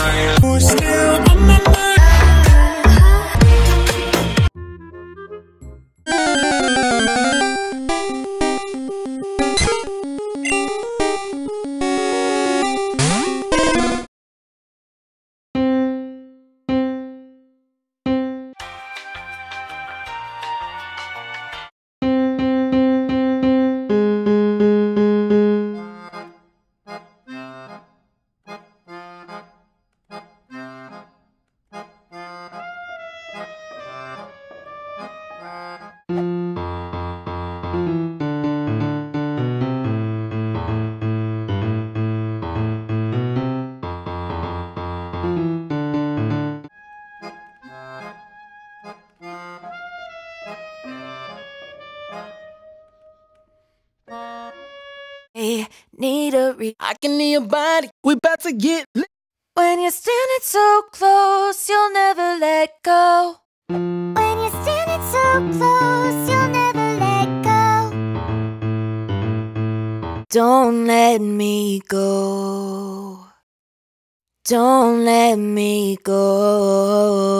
You're still Hey, need a re- I can hear your body. We about to get lit. When you're standing so close, you'll never let go. When you're standing so close, you'll never let go. Don't let me go. Don't let me go.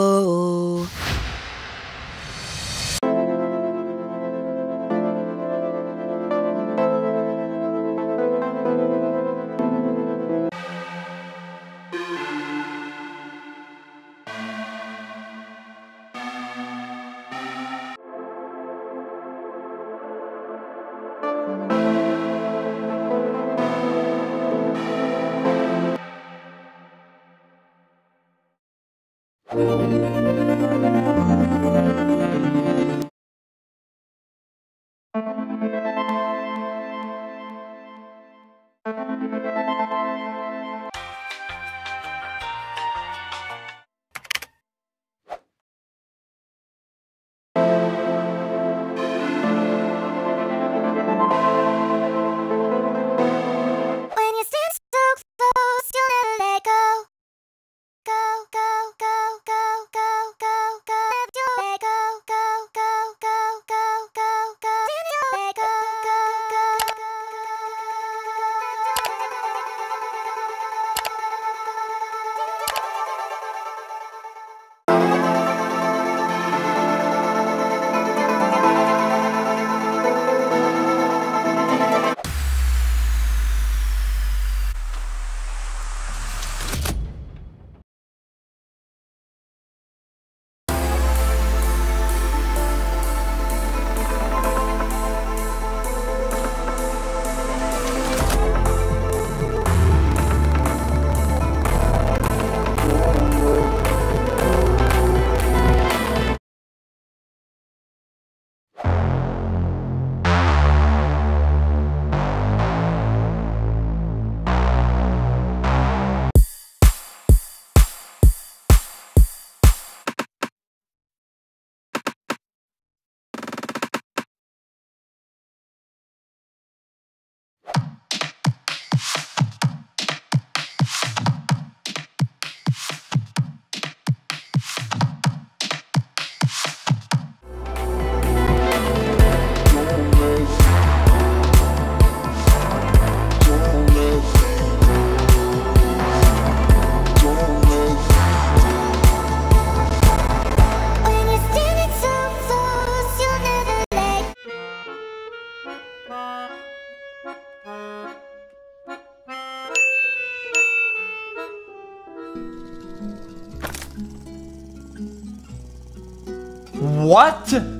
What?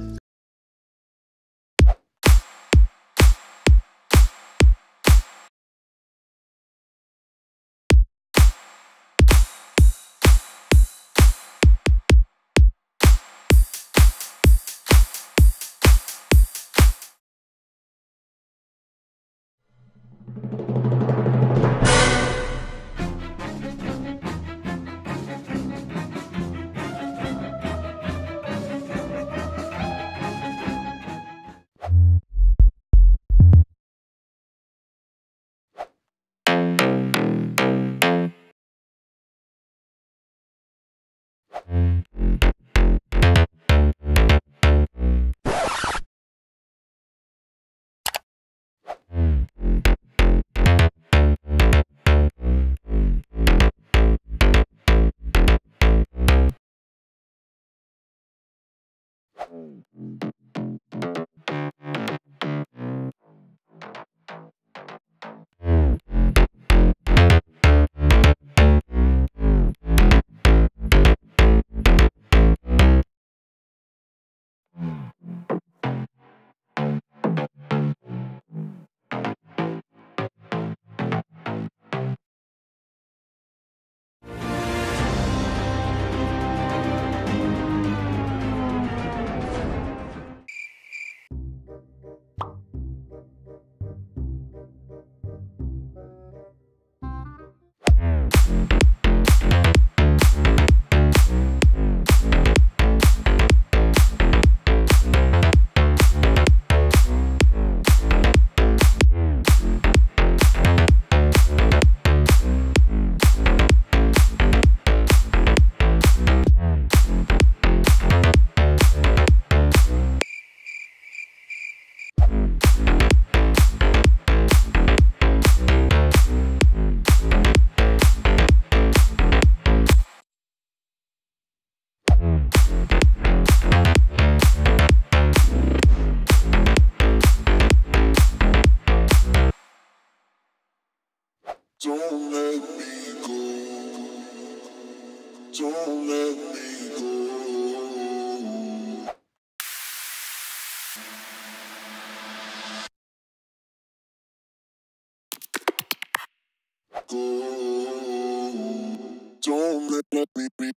wanna be,